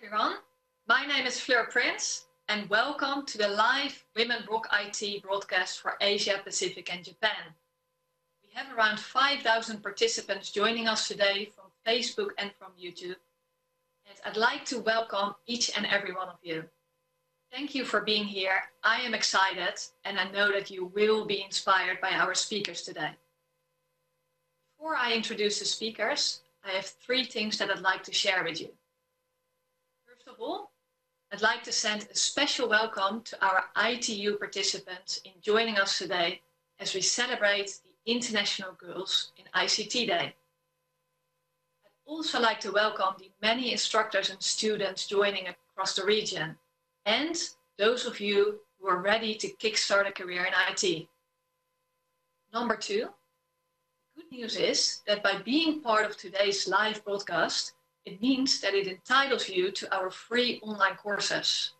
everyone. My name is Fleur Prince, and welcome to the live Women Rock IT broadcast for Asia, Pacific, and Japan. We have around 5,000 participants joining us today from Facebook and from YouTube. And I'd like to welcome each and every one of you. Thank you for being here. I am excited, and I know that you will be inspired by our speakers today. Before I introduce the speakers, I have three things that I'd like to share with you. All, I'd like to send a special welcome to our ITU participants in joining us today as we celebrate the International Girls in ICT Day. I'd also like to welcome the many instructors and students joining across the region and those of you who are ready to kickstart a career in IT. Number two, good news is that by being part of today's live broadcast, it means that it entitles you to our free online courses.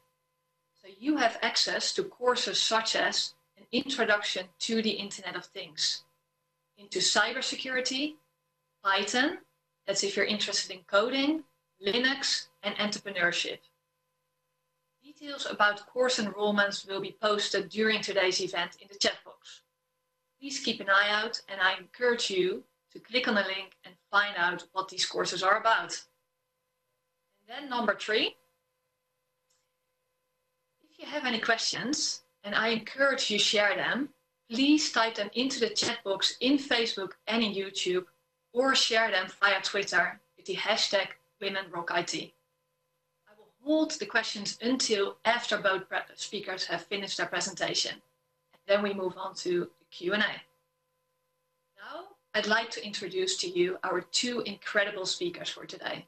So you have access to courses such as an introduction to the Internet of Things, into cybersecurity, Python, that's if you're interested in coding, Linux, and entrepreneurship. Details about course enrollments will be posted during today's event in the chat box. Please keep an eye out and I encourage you to click on the link and find out what these courses are about. Then number three, if you have any questions, and I encourage you share them, please type them into the chat box in Facebook and in YouTube, or share them via Twitter with the hashtag WomenRockIT. I will hold the questions until after both speakers have finished their presentation. And then we move on to the Q&A. Now, I'd like to introduce to you our two incredible speakers for today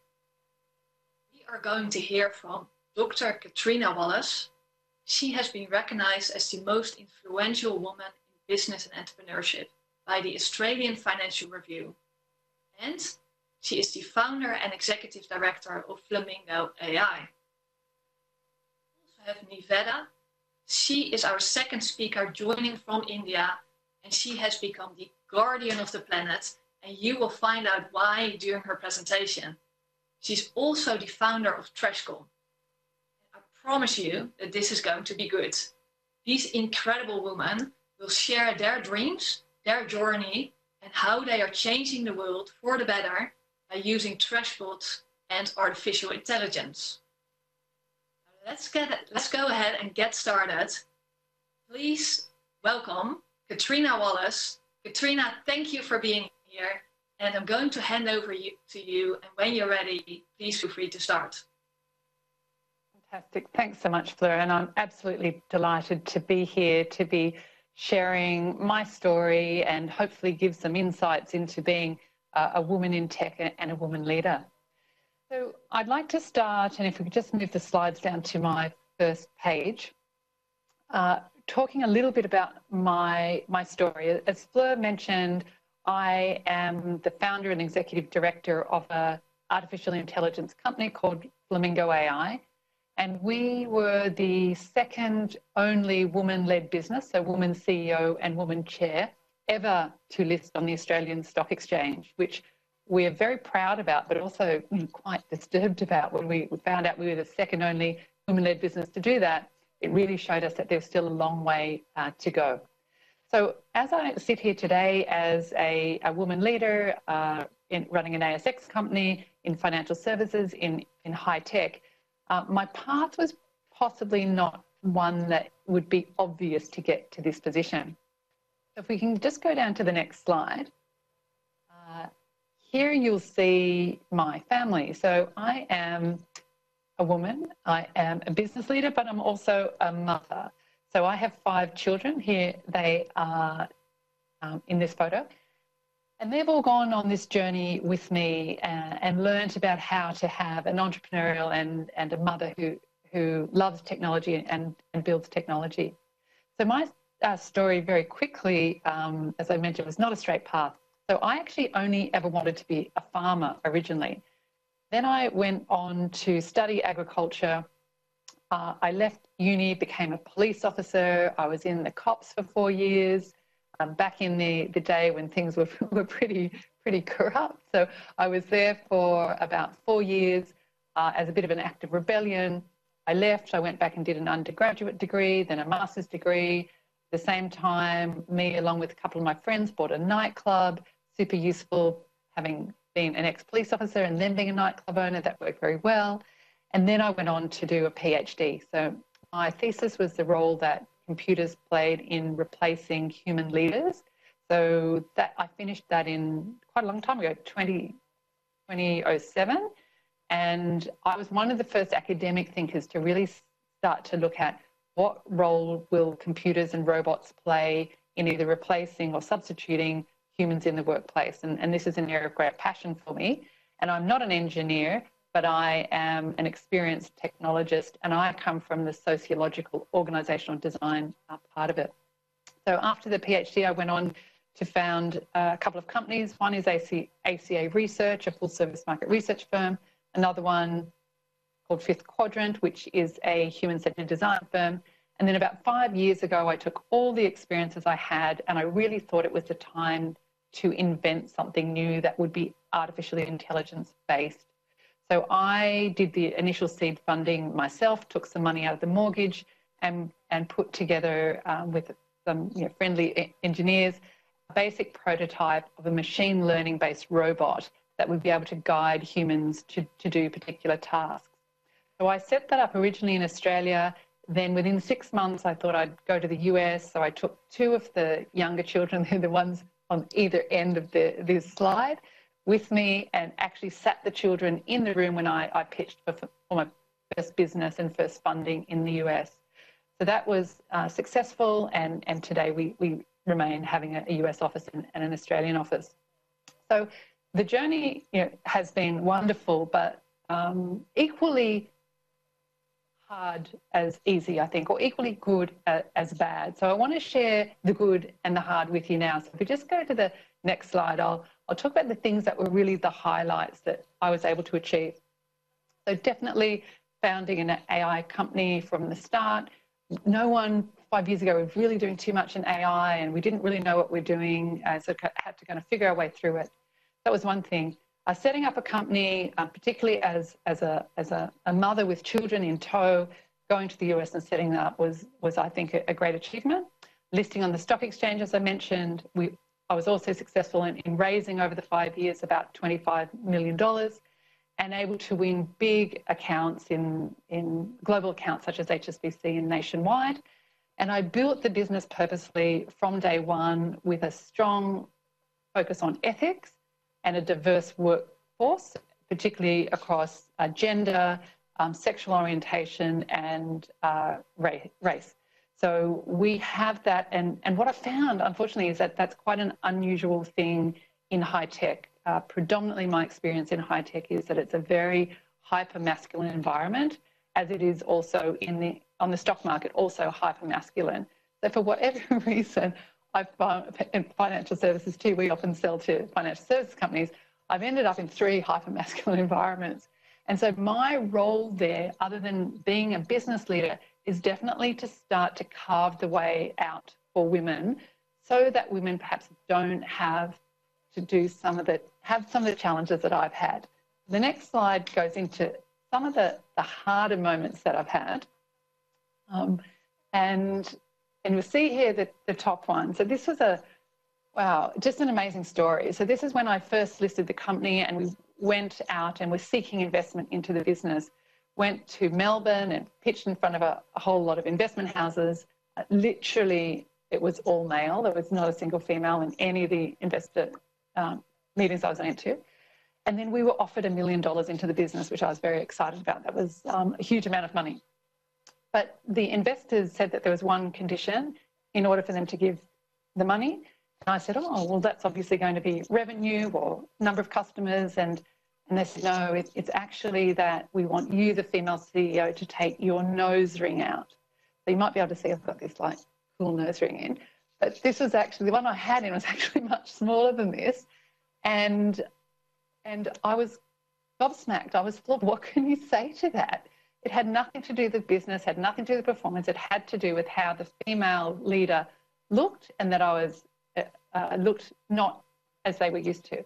are going to hear from Dr. Catriona Wallace. She has been recognized as the most influential woman in business and entrepreneurship by the Australian Financial Review. And she is the founder and executive director of Flamingo AI. We also have Niveda. She is our second speaker joining from India, and she has become the guardian of the planet. And you will find out why during her presentation. She's also the founder of TrashCon. I promise you that this is going to be good. These incredible women will share their dreams, their journey, and how they are changing the world for the better by using Trashbots and artificial intelligence. Let's get let's go ahead and get started. Please welcome Catriona Wallace. Catriona, thank you for being here and I'm going to hand over you, to you. And when you're ready, please feel free to start. Fantastic. Thanks so much, Fleur. And I'm absolutely delighted to be here to be sharing my story and hopefully give some insights into being a woman in tech and a woman leader. So I'd like to start, and if we could just move the slides down to my first page, uh, talking a little bit about my, my story. As Fleur mentioned, I am the founder and executive director of a artificial intelligence company called Flamingo AI. And we were the second only woman led business, so woman CEO and woman chair, ever to list on the Australian Stock Exchange, which we are very proud about, but also quite disturbed about when we found out we were the second only woman led business to do that. It really showed us that there's still a long way uh, to go. So as I sit here today as a, a woman leader uh, in running an ASX company in financial services in, in high tech, uh, my path was possibly not one that would be obvious to get to this position. If we can just go down to the next slide. Uh, here you'll see my family. So I am a woman, I am a business leader, but I'm also a mother. So I have five children. Here they are um, in this photo. And they've all gone on this journey with me and, uh, and learned about how to have an entrepreneurial and, and a mother who, who loves technology and, and builds technology. So my uh, story very quickly, um, as I mentioned, was not a straight path. So I actually only ever wanted to be a farmer originally. Then I went on to study agriculture uh, I left uni, became a police officer. I was in the cops for four years, um, back in the, the day when things were, were pretty, pretty corrupt. So I was there for about four years. uh, as a bit of an act of rebellion. I left, I went back and did an undergraduate degree, then a master's degree. At the same time, me, along with a couple of my friends, bought a nightclub, super useful, having been an ex police officer and then being a nightclub owner, that worked very well. And then I went on to do a PhD. So my thesis was the role that computers played in replacing human leaders. So that I finished that in quite a long time ago, 20, 2007. And I was one of the first academic thinkers to really start to look at what role will computers and robots play in either replacing or substituting humans in the workplace. And, and this is an area of great passion for me. And I'm not an engineer, but I am an experienced technologist and I come from the sociological organisational design uh, part of it. So after the PhD, I went on to found a couple of companies. One is AC, ACA Research, a full service market research firm. Another one called Fifth Quadrant, which is a human centered design firm. And then about five years ago, I took all the experiences I had and I really thought it was the time to invent something new that would be artificially intelligence based. So I did the initial seed funding myself, took some money out of the mortgage, and and put together um, with some you know, friendly engineers a basic prototype of a machine learning based robot that would be able to guide humans to, to do particular tasks. So I set that up originally in Australia. Then within six months, I thought I'd go to the US. So I took two of the younger children, they're the ones on either end of the, this slide, with me and actually sat the children in the room when I, I pitched for, for my first business and first funding in the US. So that was uh, successful, and, and today we, we remain having a, US office and, and, an Australian office. So the journey you know, has been wonderful, but um, equally hard as easy, I think, or equally good as bad. So I want to share the good and the hard with you now. So if we just go to the next slide, I'll, I'll talk about the things that were really the highlights that I was able to achieve. So definitely founding an AI company from the start. No one five years ago was really doing too much in AI and we didn't really know what we're doing, uh, so had to kind of figure our way through it. That was one thing. Uh, setting up a company, uh, particularly as, as, a, as a, a, mother with children in tow, going to the US and setting that up was, was I think, a, a great achievement. Listing on the stock exchange, as I mentioned, we, I was also successful in, in raising over the five years about $25 million and able to win big accounts in, in global accounts such as HSBC and Nationwide. And I built the business purposely from day one with a strong focus on ethics and a diverse workforce, particularly across uh, gender, um, sexual orientation, and uh, race. So we have that, and, and what I found, unfortunately, is that that's quite an unusual thing in high tech. Uh, predominantly, my experience in high tech is that it's a very hyper masculine environment, as it is also in the on the stock market, also hyper masculine. So for whatever reason, I've in financial services too, we often sell to financial services companies. I've ended up in three hyper masculine environments. And so my role there, other than being a business leader, is definitely to start to carve the way out for women so that women perhaps don't have to do some of the have some of the challenges that I've had. The next slide goes into some of the, the harder moments that I've had. Um, and and you'll see here the, the top one. So this was a, wow, just an amazing story. So this is when I first listed the company and we went out and were seeking investment into the business. Went to Melbourne and pitched in front of a, a whole lot of investment houses. Uh, literally, it was all male. There was not a single female in any of the investor um, meetings I was into. And then we were offered a million dollars into the business, which I was very excited about. That was um, a huge amount of money. But the investors said that there was one condition in order for them to give the money. And I said, oh, well, that's obviously going to be revenue or number of customers. And, and they said, no, it, it's actually that we want you, the female CEO, to take your nose ring out. So you might be able to see I've got this like cool nose ring in. But this was actually, the one I had in was actually much smaller than this. And, and I was gobsmacked. I was floored. What can you say to that? It had nothing to do with business, had nothing to do with performance. It had to do with how the female leader looked and that I was uh, uh, looked not as they were used to.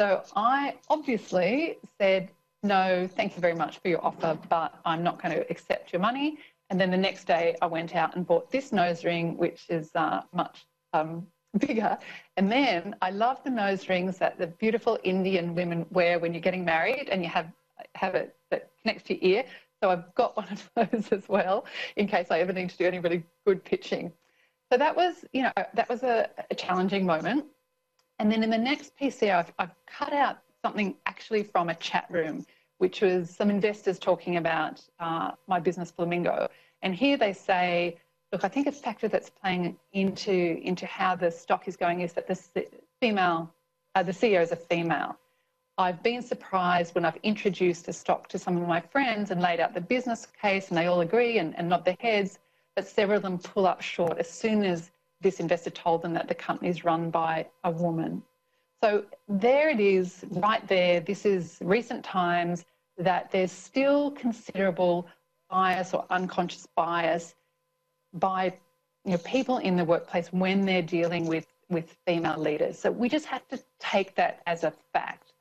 So I obviously said, no, thank you very much for your offer, but I'm not going to accept your money. And then the next day, I went out and bought this nose ring, which is uh, much um, bigger. And then I love the nose rings that the beautiful Indian women wear when you're getting married and you have have it that connects to your ear. So I've got one of those as well in case I ever need to do any really good pitching. So that was, you know, that was a, a challenging moment. And then in the next piece there, I've, I've cut out something actually from a chat room, which was some investors talking about uh, my business Flamingo. And here they say, look, I think a factor that's playing into into how the stock is going is that the female, uh, the CEO is a female. I've been surprised when I've introduced the stock to some of my friends and laid out the business case, and they all agree and, and nod their heads, but several of them pull up short as soon as this investor told them that the company is run by a woman. So there it is, right there. This is recent times that there's still considerable bias or unconscious bias by you know, people in the workplace when they're dealing with, with female leaders. So we just have to take that as a fact.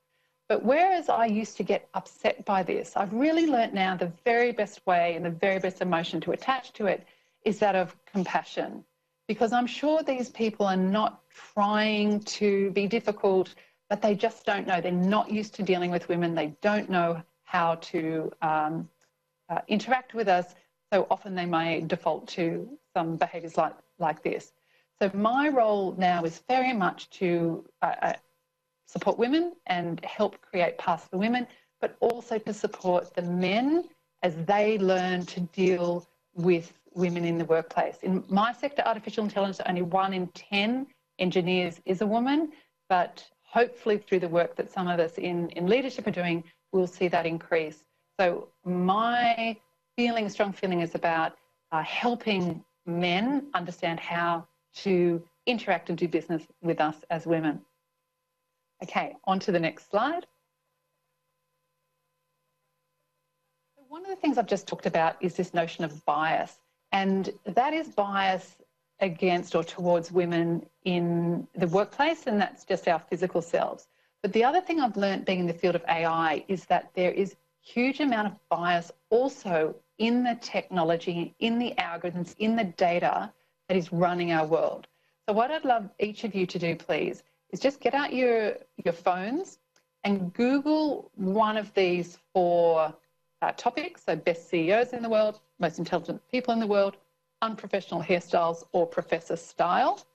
But whereas I used to get upset by this, I've really learnt now the very best way and the very best emotion to attach to it is that of compassion. Because I'm sure these people are not trying to be difficult, but they just don't know. They're not used to dealing with women. They don't know how to um, uh, interact with us. So often they may default to some behaviours like, like this. So my role now is very much to uh, uh, support women and help create paths for women, but also to support the men as they learn to deal with women in the workplace. In my sector, artificial intelligence, only one in 10 engineers is a woman, but hopefully through the work that some of us in, in leadership are doing, we'll see that increase. So my feeling, strong feeling is about uh, helping men understand how to interact and do business with us as women. Okay, on to the next slide. One of the things I've just talked about is this notion of bias, and that is bias against or towards women in the workplace, and that's just our physical selves. But the other thing I've learned being in the field of AI is that there is huge amount of bias also in the technology, in the algorithms, in the data that is running our world. So what I'd love each of you to do, please, is just get out your, your phones and Google one of these four uh, topics. So best CEOs in the world, most intelligent people in the world, unprofessional hairstyles or professor style.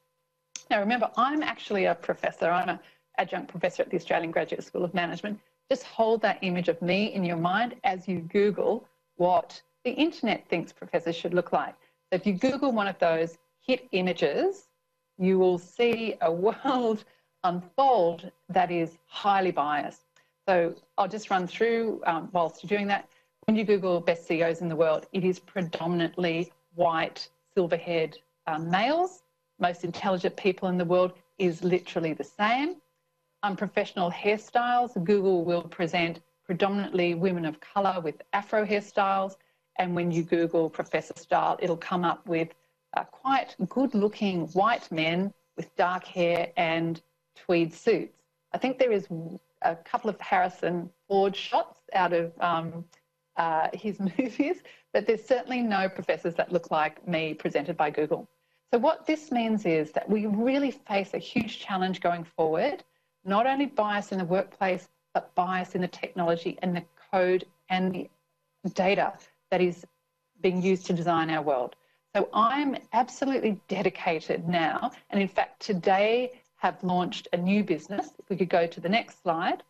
Now remember, I'm actually a professor. I'm an adjunct professor at the Australian Graduate School of Management. Just hold that image of me in your mind as you Google what the internet thinks professors should look like. So if you Google one of those, hit images, you will see a world unfold that is highly biased. So I'll just run through um, whilst you're doing that. When you Google best CEOs in the world, it is predominantly white, silver haired um, males. Most intelligent people in the world is literally the same. Unprofessional hairstyles, Google will present predominantly women of colour with afro hairstyles. And when you Google professor style, it'll come up with uh, quite good looking white men with dark hair and tweed suits. I think there is a couple of Harrison Ford shots out of um, uh, his movies, but there's certainly no professors that look like me presented by Google. So, what this means is that we really face a huge challenge going forward, not only bias in the workplace, but bias in the technology and the code and the data that is being used to design our world. So I'm absolutely dedicated now, and in fact, today have launched a new business. If we could go to the next slide,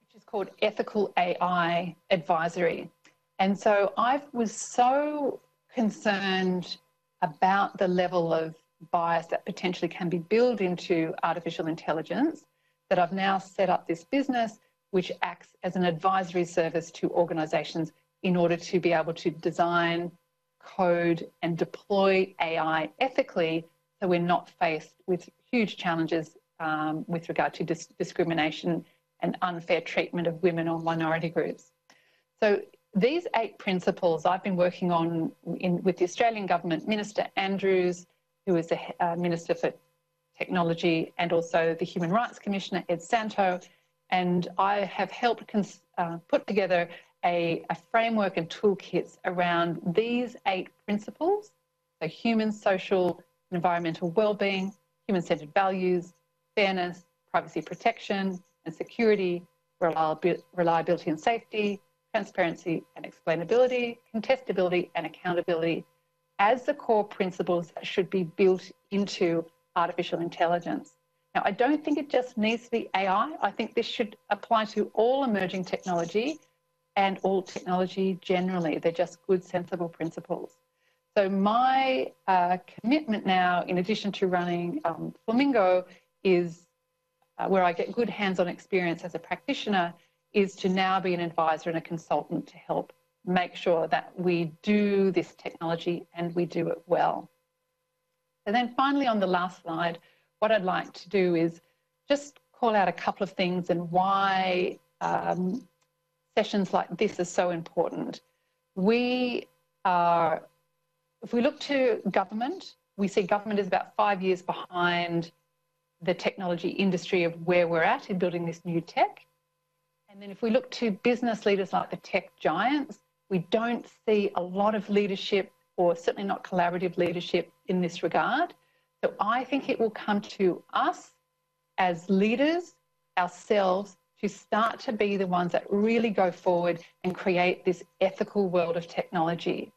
which is called Ethical AI Advisory. And so I was so concerned about the level of bias that potentially can be built into artificial intelligence that I've now set up this business which acts as an advisory service to organisations in order to be able to design, code and deploy AI ethically so we're not faced with huge challenges um, with regard to dis discrimination and unfair treatment of women or minority groups. So these eight principles I've been working on in, with the Australian Government, Minister Andrews, who is the uh, Minister for Technology, and also the Human Rights Commissioner, Ed Santow, And I have helped uh, put together a, a framework and toolkits around these eight principles so, human, social, environmental well-being, human-centered values, fairness, privacy protection and security, reliability and safety, transparency and explainability, contestability and accountability as the core principles that should be built into artificial intelligence. Now, I don't think it just needs to be AI. I think this should apply to all emerging technology and all technology generally. They're just good, sensible principles. So my uh, commitment now, in addition to running um, Flamingo, is uh, where I get good hands-on experience as a practitioner, is to now be an advisor and a consultant to help make sure that we do this technology and we do it well. And then finally, on the last slide, what I'd like to do is just call out a couple of things and why um, sessions like this are so important. We are if we look to government, we see government is about five years behind the technology industry of where we're at in building this new tech. And then if we look to business leaders like the tech giants, we don't see a lot of leadership or certainly not collaborative leadership in this regard. So I think it will come to us as leaders ourselves to start to be the ones that really go forward and create this ethical world of technology.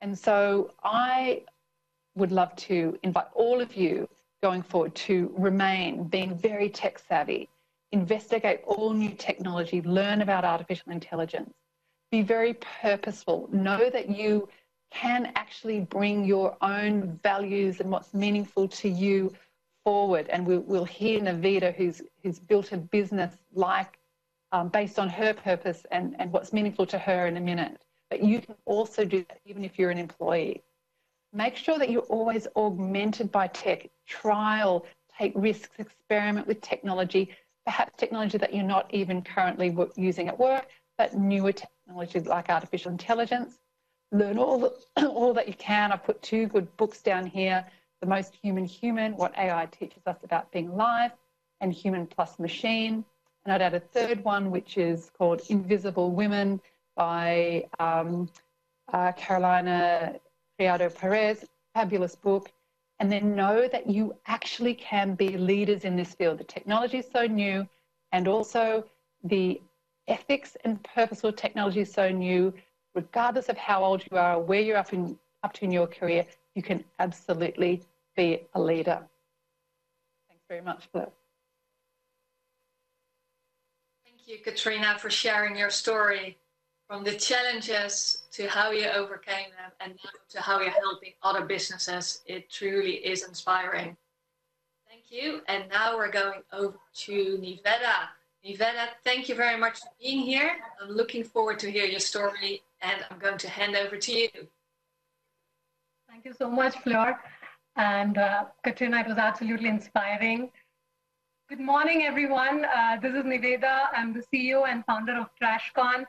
And so I would love to invite all of you going forward to remain being very tech savvy, investigate all new technology, learn about artificial intelligence, be very purposeful, know that you can actually bring your own values and what's meaningful to you forward. And we'll, we'll hear Niveda, who's, who's built a business like um, based on her purpose and, and what's meaningful to her in a minute but you can also do that even if you're an employee. Make sure that you're always augmented by tech, trial, take risks, experiment with technology, perhaps technology that you're not even currently using at work, but newer technologies like artificial intelligence. Learn all, all that you can. I've put two good books down here The Most Human Human, What AI Teaches Us About Being Alive, and Human Plus Machine. And I'd add a third one, which is called Invisible Women by um, uh, Carolina Criado Perez, fabulous book. And then know that you actually can be leaders in this field. The technology is so new, and also the ethics and purposeful technology is so new. Regardless of how old you are where you're up, in, up to in your career, you can absolutely be a leader. Thanks very much, Fleur. Thank you, Catriona, for sharing your story from the challenges to how you overcame them and now to how you're helping other businesses, it truly is inspiring. Thank you. And now we're going over to Niveda. Niveda, thank you very much for being here. I'm looking forward to hear your story and I'm going to hand over to you. Thank you so much, Fleur. And uh, Catriona, it was absolutely inspiring. Good morning, everyone. Uh, this is Niveda. I'm the CEO and founder of TrashCon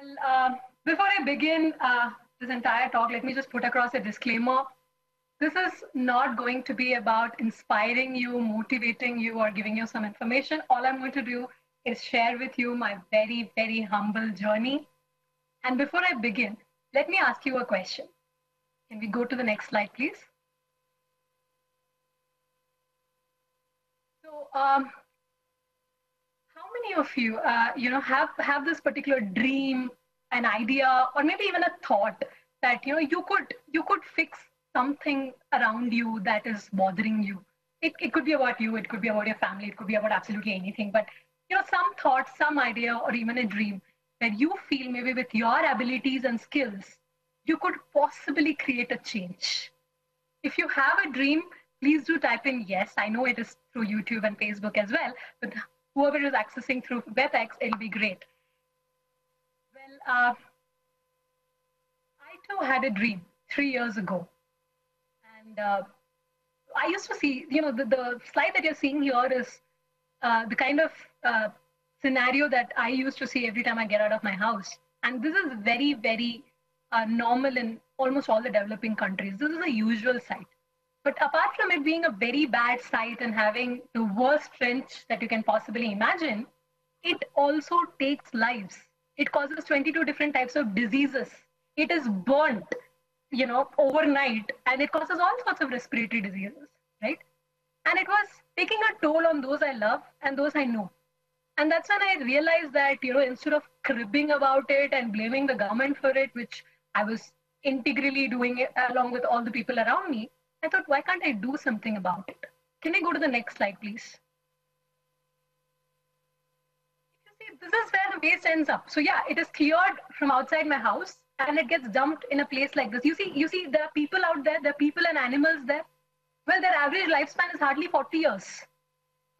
well, uh, before I begin uh, this entire talk, let me just put across a disclaimer. This is not going to be about inspiring you, motivating you, or giving you some information. All I'm going to do is share with you my very, very humble journey. And before I begin, let me ask you a question. Can we go to the next slide, please? So, um, many of you, uh, you know, have have this particular dream, an idea, or maybe even a thought that you know you could you could fix something around you that is bothering you? It it could be about you, it could be about your family, it could be about absolutely anything. But you know, some thought, some idea, or even a dream that you feel maybe with your abilities and skills, you could possibly create a change. If you have a dream, please do type in yes. I know it is through YouTube and Facebook as well, but whoever is accessing through WebEx, it'll be great. Well, uh, I too had a dream three years ago. And uh, I used to see, you know, the, the slide that you're seeing here is uh, the kind of uh, scenario that I used to see every time I get out of my house. And this is very, very uh, normal in almost all the developing countries. This is a usual sight. But apart from it being a very bad sight and having the worst trench that you can possibly imagine, it also takes lives. It causes 22 different types of diseases. It is burnt, you know, overnight, and it causes all sorts of respiratory diseases, right? And it was taking a toll on those I love and those I know. And that's when I realized that, you know, instead of cribbing about it and blaming the government for it, which I was integrally doing it along with all the people around me, I thought, why can't I do something about it? Can we go to the next slide, please? You see, this is where the waste ends up. So yeah, it is cleared from outside my house and it gets dumped in a place like this. You see, you see, there are people out there, there are people and animals there. Well, their average lifespan is hardly 40 years.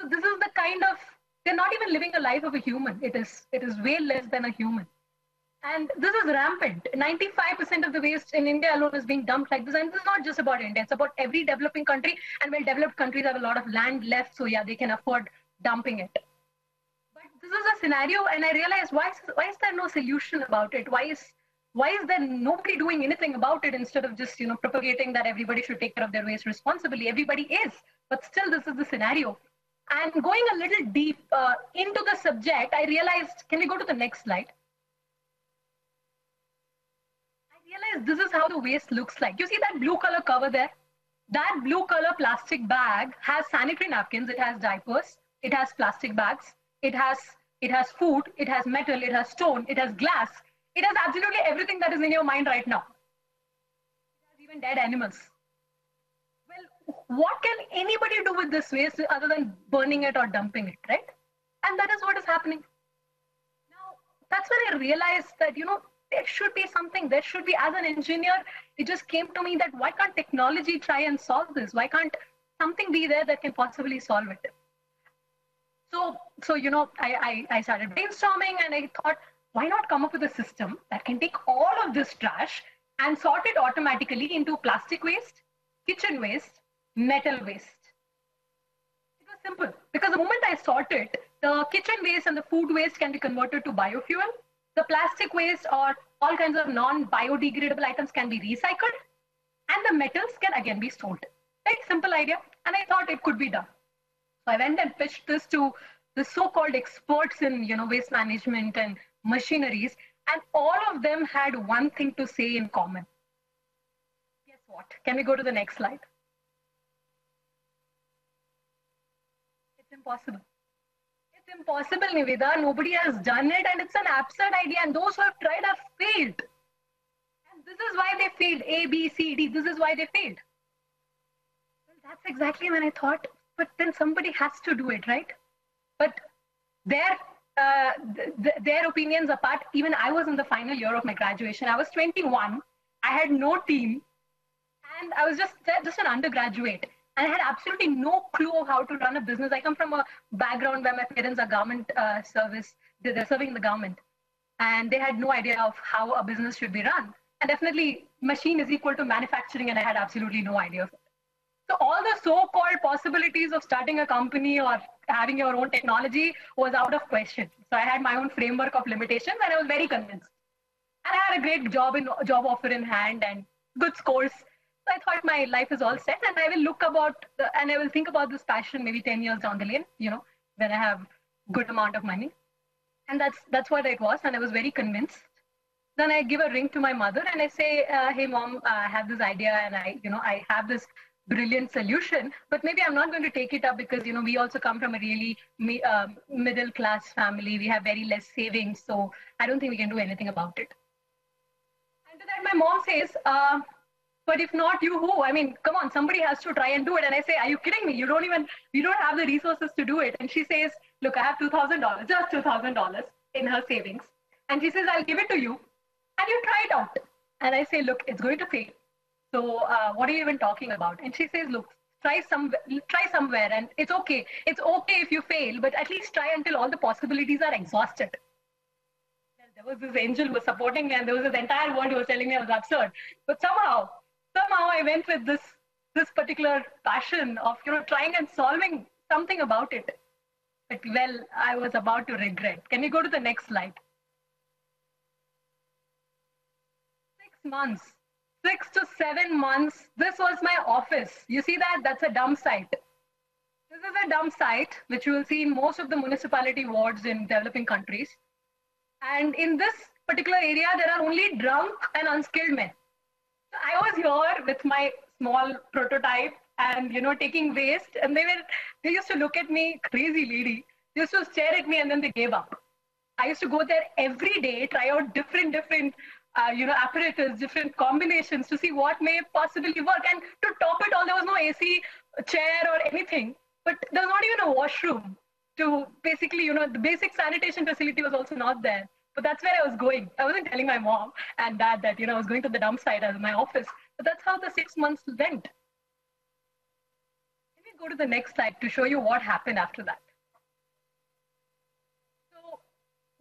So this is the kind of they're not even living a life of a human. It is it is way less than a human. And this is rampant. 95% of the waste in India alone is being dumped like this. And this is not just about India, it's about every developing country. And well, developed countries have a lot of land left, so yeah, they can afford dumping it. But this is a scenario, and I realized why why is there no solution about it? Why is why is there nobody doing anything about it instead of just you know propagating that everybody should take care of their waste responsibly? Everybody is, but still this is the scenario. And going a little deep uh, into the subject, I realized. Can we go to the next slide? Realize this is how the waste looks like. You see that blue color cover there? That blue color plastic bag has sanitary napkins, it has diapers, it has plastic bags, it has it has food, it has metal, it has stone, it has glass, it has absolutely everything that is in your mind right now. It has even dead animals. Well, what can anybody do with this waste other than burning it or dumping it, right? And that is what is happening. Now, that's when I realized that, you know, there should be something there should be as an engineer it just came to me that why can't technology try and solve this? Why can't something be there that can possibly solve it? So so you know i i, I started brainstorming and i thought why not come up with a system that can take all of this trash and sort it automatically into plastic waste kitchen waste metal waste? It was simple. Because the moment i sort it the kitchen waste and the food waste can be converted to biofuel the plastic waste or all kinds of non-biodegradable items can be recycled and the metals can again be stored. Very simple idea. And I thought it could be done. So I went and pitched this to the so-called experts in you know waste management and machineries, and all of them had one thing to say in common. Guess what? Can we go to the next slide? It's impossible impossible, Niveda. Nobody has done it, and it's an absurd idea. And those who have tried have failed. And this is why they failed. A, B, C, D. This is why they failed. Well, that's exactly when I thought, but then somebody has to do it, right? But their uh, th- their opinions apart, even I was in the final year of my graduation. I was 21. I had no team, and I was just just an undergraduate and I had absolutely no clue of how to run a business. I come from a background where my parents are government uh, service, they're serving the government, and they had no idea of how a business should be run. And definitely, machine is equal to manufacturing, and I had absolutely no idea of it. So all the so-called possibilities of starting a company or having your own technology was out of question. So I had my own framework of limitations, and I was very convinced. And I had a great job in job offer in hand and good scores I thought my life is all set, and I will look about the, and I will think about this passion maybe ten years down the lane. You know, when I have good amount of money, and that's that's what it was, and I was very convinced. Then I give a ring to my mother and I say, uh, "Hey, mom, uh, I have this idea, and I, you know, I have this brilliant solution, but maybe I'm not going to take it up because you know we also come from a really uh, middle class family. We have very less savings, so I don't think we can do anything about it." And to that, my mom says. Uh, but if not you, who? I mean, come on, somebody has to try and do it. And I say, are you kidding me? You don't even, you don't have the resources to do it. And she says, look, I have $2,000, just $2,000 in her savings. And she says, I'll give it to you and you try it out. And I say, look, it's going to fail. So uh, what are you even talking about? And she says, look, try some, try somewhere and it's okay. It's okay if you fail, but at least try until all the possibilities are exhausted. There was this angel who was supporting me and there was this entire world who was telling me I was absurd. But somehow somehow I went with this this particular passion of you know trying and solving something about it. But well, I was about to regret. Can we go to the next slide? Six months. six to seven months, this was my office. You see that? That's a dump site. This is a dump site, which you will see in most of the municipality wards in developing countries. And in this particular area, there are only drunk and unskilled men. I was here with my small prototype and you know taking waste, and they were they used to look at me, crazy lady. They used to stare at me, and then they gave up. I used to go there every day, try out different different uh, you know apparatus, different combinations to see what may possibly work. And to top it all, there was no AC chair or anything, but there was not even a washroom to basically, you know, the basic sanitation facility was also not there. But that's where I was going. I wasn't telling my mom and dad that, you know, I was going to the dump site as my office. But that's how the six months went. Let me go to the next slide to show you what happened after that. So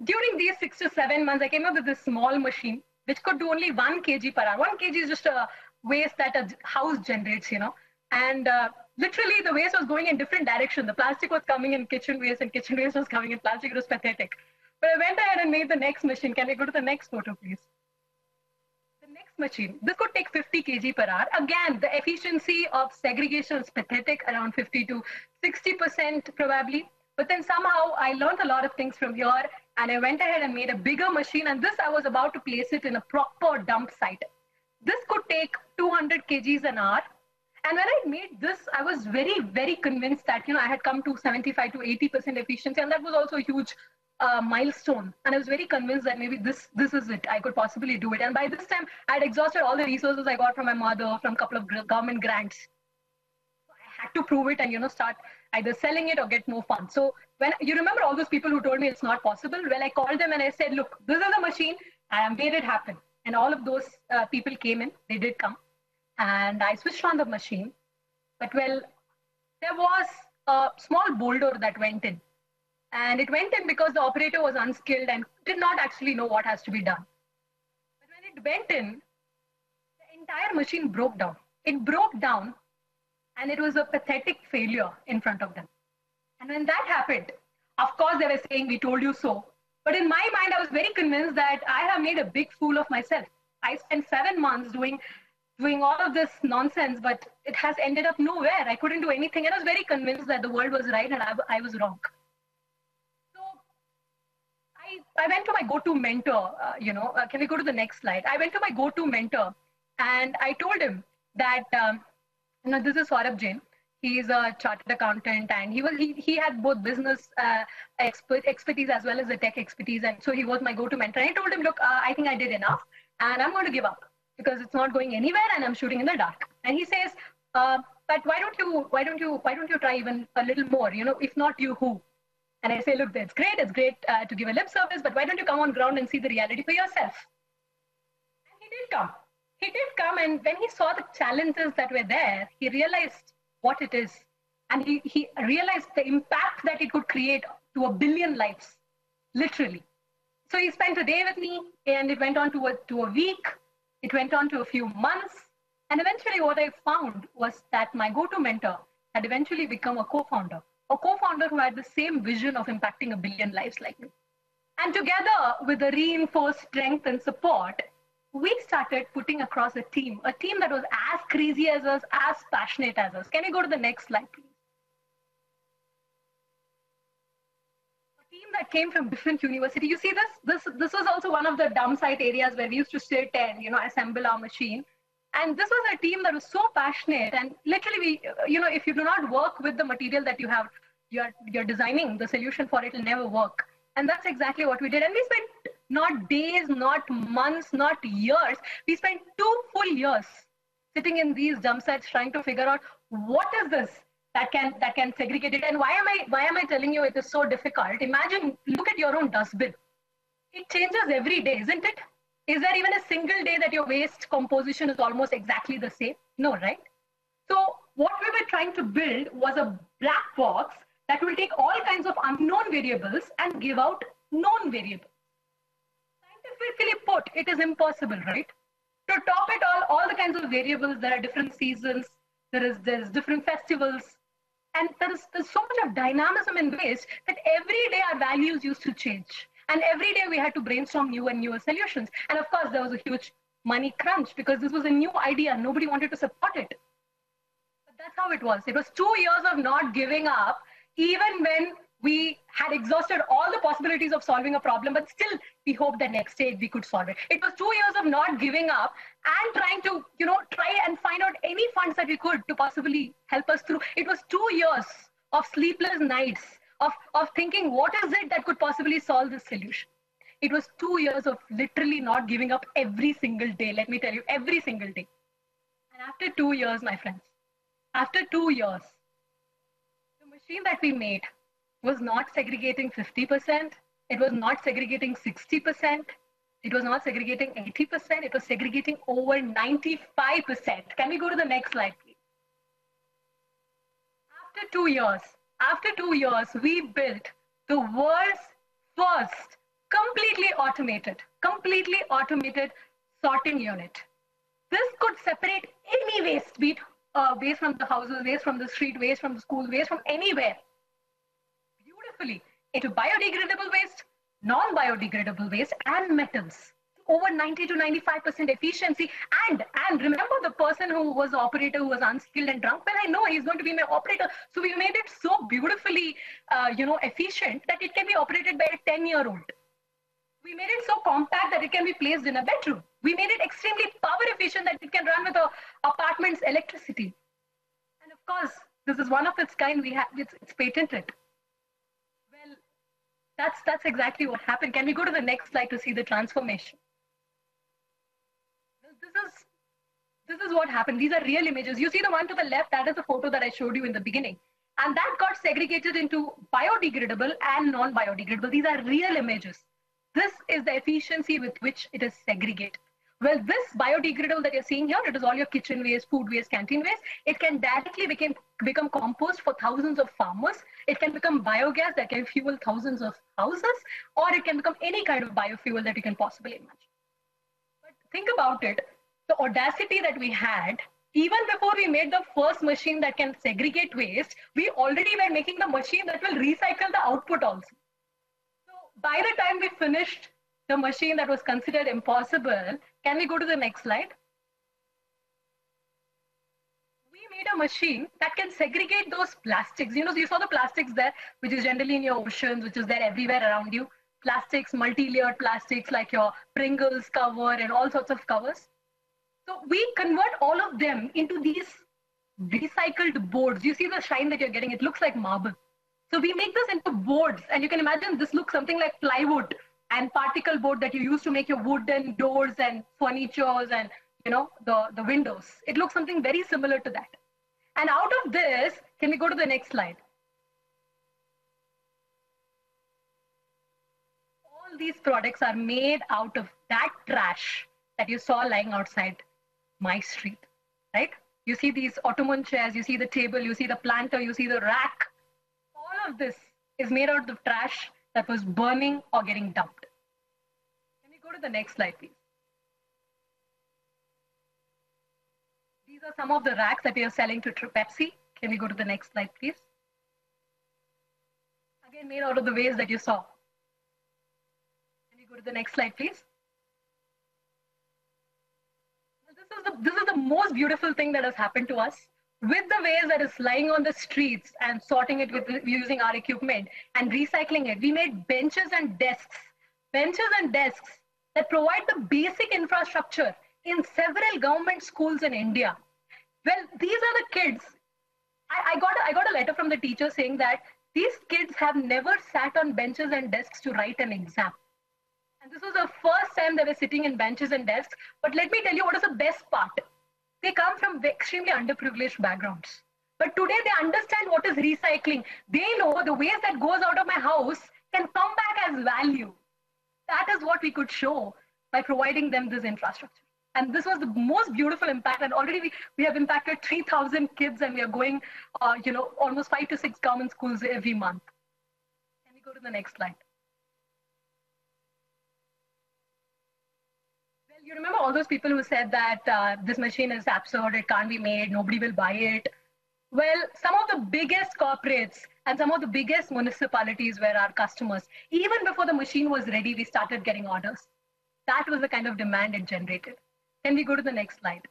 during these six to seven months, I came up with this small machine which could do only one kg per hour. One kg is just a waste that a house generates, you know. And uh, literally the waste was going in different direction. The plastic was coming in kitchen waste and kitchen waste was coming in plastic. It was pathetic. But I went ahead and made the next machine. Can we go to the next photo, please? The next machine. This could take 50 kg per hour. Again, the efficiency of segregation is pathetic, around 50 to 60% probably. But then somehow I learned a lot of things from here and I went ahead and made a bigger machine. And this I was about to place it in a proper dump site. This could take 200 kgs an hour and when I made this, I was very, very convinced that, you know, I had come to 75 to 80% efficiency. And that was also a huge uh, milestone. And I was very convinced that maybe this, this is it. I could possibly do it. And by this time, I had exhausted all the resources I got from my mother, from a couple of government grants. I had to prove it and, you know, start either selling it or get more funds. So when you remember all those people who told me it's not possible, well, I called them and I said, look, this is a machine. I made it happen. And all of those uh, people came in. They did come and I switched on the machine. But well, there was a small boulder that went in. And it went in because the operator was unskilled and did not actually know what has to be done. But when it went in, the entire machine broke down. It broke down and it was a pathetic failure in front of them. And when that happened, of course, they were saying, We told you so. But in my mind, I was very convinced that I have made a big fool of myself. I spent seven months doing doing all of this nonsense, but it has ended up nowhere. I couldn't do anything. And I was very convinced that the world was right and I, I was wrong. I went to my go-to mentor, uh, you know, uh, can we go to the next slide? I went to my go-to mentor and I told him that, um, you know, this is Saurabh Jain. He's a chartered accountant and he was he, he had both business uh, expert, expertise as well as the tech expertise. And so he was my go-to mentor. And I told him, look, uh, I think I did enough and I'm going to give up because it's not going anywhere and I'm shooting in the dark. And he says, uh, but why don't you, why don't you, why don't you try even a little more? You know, if not you, who? And I say, look, it's great. It's great uh, to give a lip service, but why don't you come on ground and see the reality for yourself? And he did come. He did come, and when he saw the challenges that were there, he realized what it is, and he he realized the impact that it could create to a billion lives, literally. So he spent a day with me, and it went on to a to a week, it went on to a few months. And eventually, what I found was that my go to mentor had eventually become a co founder, a co founder who had the same vision of impacting a billion lives like me. And together with the reinforced strength and support, we started putting across a team, a team that was as crazy as us, as passionate as us. Can you go to the next slide, please? A team that came from different university. You see this? This this was also one of the dump site areas where we used to sit and you know assemble our machine. And this was a team that was so passionate and literally we you know if you do not work with the material that you have you're you're designing the solution for it will never work. And that's exactly what we did. And we spent not days, not months, not years. We spent two full years sitting in these dump sites trying to figure out what is this that can that can segregate it. And why am I why am I telling you it is so difficult? Imagine, look at your own dustbin. It changes every day, isn't it? Is there even a single day that your waste composition is almost exactly the same? No, right? So what we were trying to build was a black box that will take all kinds of unknown variables and give out known variables. Scientifically put, it is impossible, right? To top it all, all the kinds of variables, there are different seasons, there is there's different festivals, and there's, there's so much of dynamism in waste that every day our values used to change. And every day we had to brainstorm new and newer solutions. And of course, there was a huge money crunch because this was a new idea. Nobody wanted to support it. But that's how it was. It was two years of not giving up, even when we had exhausted all the possibilities of solving a problem, but still we hoped that next day we could solve it. It was two years of not giving up and trying to, you know, try and find out any funds that we could to possibly help us through. It was two years of sleepless nights, of, of thinking, what is it that could possibly solve this solution? It was two years of literally not giving up every single day. Let me tell you, every single day. And after two years, my friends, after two years, the machine that we made was not segregating 50%, it was not segregating 60%, it was not segregating 80%, it was segregating over 95%. Can we go to the next slide, please? After two years, after two years, we built the world's first completely automated, completely automated sorting unit. This could separate any waste, be it uh, waste from the houses, waste from the street, waste from the school, waste from anywhere, beautifully into biodegradable waste, non-biodegradable waste, and metals. Over 90 to 95% efficiency. And and remember the person who was the operator who was unskilled and drunk. Well, I know he's going to be my operator. So we made it so beautifully, uh, you know, efficient that it can be operated by a 10-year-old. We made it so compact that it can be placed in a bedroom. We made it extremely power efficient that it can run with a apartment's electricity. And of course, this is one of its kind. We have it's, it's patented. Well, that's that's exactly what happened. Can we go to the next slide to see the transformation? This is this is what happened. These are real images. You see the one to the left, that is the photo that I showed you in the beginning. And that got segregated into biodegradable and non-biodegradable. These are real images. This is the efficiency with which it is segregated. Well, this biodegradable that you're seeing here, it is all your kitchen waste, food waste, canteen waste. It can directly become, become compost for thousands of farmers. It can become biogas that can fuel thousands of houses, or it can become any kind of biofuel that you can possibly imagine. But think about it, the audacity that we had, even before we made the first machine that can segregate waste, we already were making the machine that will recycle the output also So by the time we finished the machine that was considered impossible, can we go to the next slide? We made a machine that can segregate those plastics. You know, you saw the plastics there, which is generally in your oceans, which is there everywhere around you. Plastics, multi-layered plastics like your Pringles cover and all sorts of covers. So we convert all of them into these recycled boards. You see the shine that you're getting, it looks like marble. So we make this into boards, and you can imagine this looks something like plywood and particle board that you use to make your wooden doors and furnitures and you know the, the windows. It looks something very similar to that. And out of this, can we go to the next slide? All these products are made out of that trash that you saw lying outside my street, right? You see these Ottoman chairs, you see the table, you see the planter, you see the rack, All of this is made out of trash that was burning or getting dumped. Can we go to the next slide, please? These are some of the racks that we are selling to Pepsi. Can we go to the next slide, please? Again, made out of the waste that you saw. Can we go to the next slide, please? This is, the, this is the most beautiful thing that has happened to us with the waste that is lying on the streets and sorting it with using our equipment and recycling it, we made benches and desks, benches and desks that provide the basic infrastructure in several government schools in India. Well, these are the kids. I, I, got a, I got a letter from the teacher saying that these kids have never sat on benches and desks to write an exam. And this was the first time they were sitting in benches and desks. But let me tell you what is the best part they come from extremely underprivileged backgrounds. But today they understand what is recycling. They know the waste that goes out of my house can come back as value. That is what we could show by providing them this infrastructure. And this was the most beautiful impact. And already we, we have impacted 3,000 kids and we are going, uh, you know, almost five to six government schools every month. Can we go to the next slide? You remember all those people who said that uh, this machine is absurd, it can't be made, nobody will buy it. Well, some of the biggest corporates and some of the biggest municipalities were our customers. Even before the machine was ready, we started getting orders. That was the kind of demand it generated. Can we go to the next slide?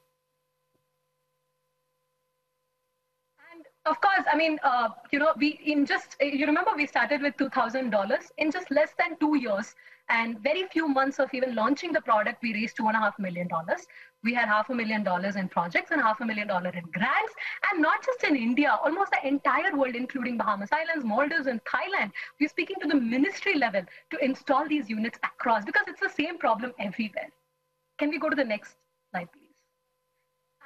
And of course, I mean, uh, you know, we in just, you remember we started with $2,000 in just less than two years and very few months of even launching the product, we raised two and a half million dollars. We had half a million dollars in projects and half a million dollar in grants. And not just in India, almost the entire world, including Bahamas Islands, Maldives, and Thailand. We're speaking to the ministry level to install these units across because it's the same problem everywhere. Can we go to the next slide, please?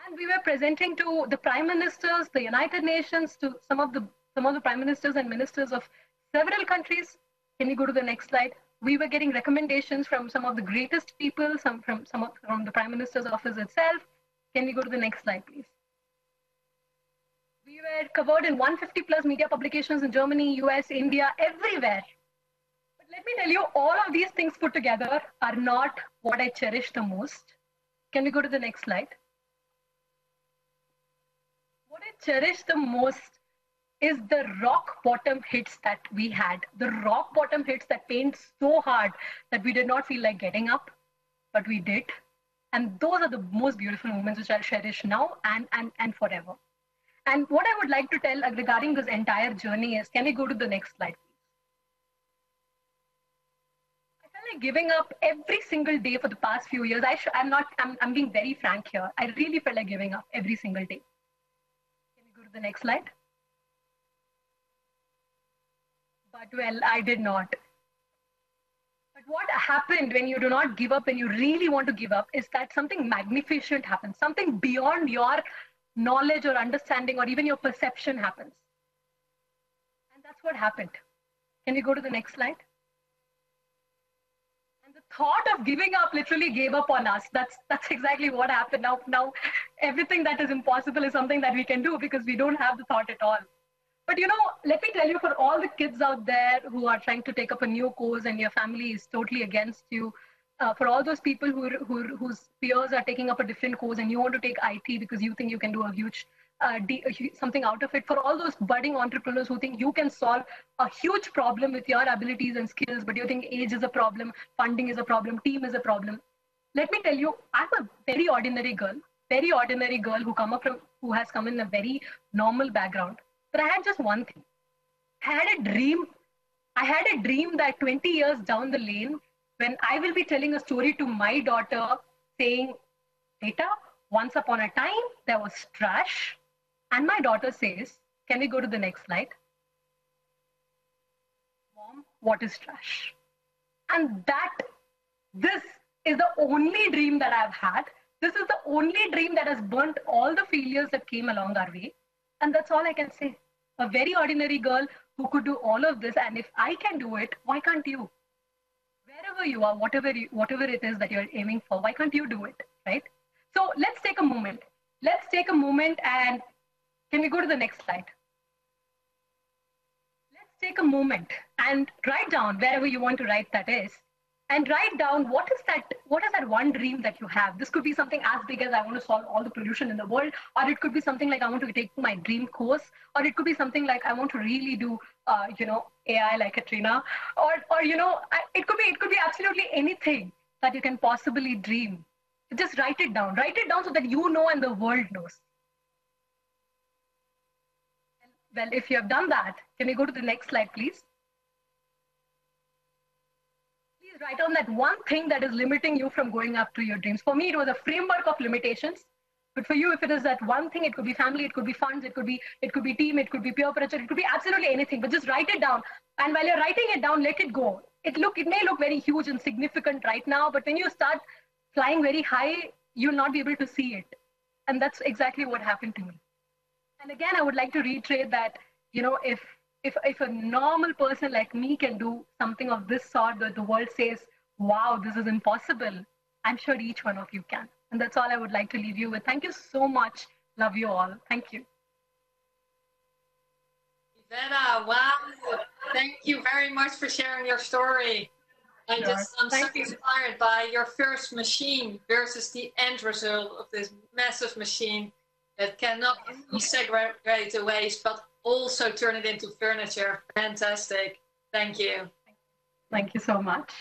And we were presenting to the prime ministers, the United Nations, to some of the some of the prime ministers and ministers of several countries. Can you go to the next slide? We were getting recommendations from some of the greatest people, some from some of, from the Prime Minister's office itself. Can we go to the next slide, please? We were covered in 150 plus media publications in Germany, US, India, everywhere. But let me tell you, all of these things put together are not what I cherish the most. Can we go to the next slide? What I cherish the most is the rock bottom hits that we had. The rock bottom hits that pained so hard that we did not feel like getting up, but we did. And those are the most beautiful moments which I'll cherish now and, and, and forever. And what I would like to tell uh, regarding this entire journey is can we go to the next slide, please? I felt like giving up every single day for the past few years. I I'm not, I'm, I'm being very frank here. I really felt like giving up every single day. Can we go to the next slide? But well, I did not. But what happened when you do not give up and you really want to give up is that something magnificent happens, something beyond your knowledge or understanding or even your perception happens. And that's what happened. Can we go to the next slide? And the thought of giving up literally gave up on us. That's that's exactly what happened. Now now everything that is impossible is something that we can do because we don't have the thought at all. But you know, let me tell you, for all the kids out there who are trying to take up a new course and your family is totally against you, uh, for all those people who, who, whose peers are taking up a different course and you want to take IT because you think you can do a huge uh, something out of it. For all those budding entrepreneurs who think you can solve a huge problem with your abilities and skills, but you think age is a problem, funding is a problem, team is a problem. Let me tell you, I'm a very ordinary girl, very ordinary girl who come up from who has come in a very normal background. But I had just one thing. I had a dream. I had a dream that 20 years down the lane, when I will be telling a story to my daughter saying, Beta, once upon a time, there was trash. And my daughter says, Can we go to the next slide? Mom, what is trash? And that, this is the only dream that I've had. This is the only dream that has burnt all the failures that came along our way. And that's all I can say. A very ordinary girl who could do all of this. And if I can do it, why can't you? Wherever you are, whatever, you, whatever it is that you're aiming for, why can't you do it? Right? So let's take a moment. Let's take a moment and can we go to the next slide? Let's take a moment and write down wherever you want to write that is and write down what is that what is that one dream that you have? This could be something as big as i want to solve all the pollution in the world or it could be something like i want to take my dream course or it could be something like i want to really do uh, you know ai like Catriona or or you know it could be it could be absolutely anything that you can possibly dream. Just write it down. Write it down so that you know and the world knows. Well if you have done that can we go to the next slide please write down that one thing that is limiting you from going up to your dreams. For me, it was a framework of limitations. But for you, if it is that one thing, it could be family, it could be funds, it could be it could be team, it could be peer pressure, it could be absolutely anything. But just write it down. And while you're writing it down, let it go. It look it may look very huge and significant right now, but when you start flying very high, you'll not be able to see it. And that's exactly what happened to me. And again, I would like to reiterate that, you know, if if if a normal person like me can do something of this sort that the world says wow this is impossible i'm sure each one of you can. And that's all i would like to leave you with. Thank you so much. Love you all. Thank you. Niveda, wow. Thank you very much for sharing your story. I sure. just I'm Thank so you. inspired by your first machine versus the end result of this massive machine that cannot segregate the waste but also turn it into furniture. Fantastic. Thank you. Thank you so much.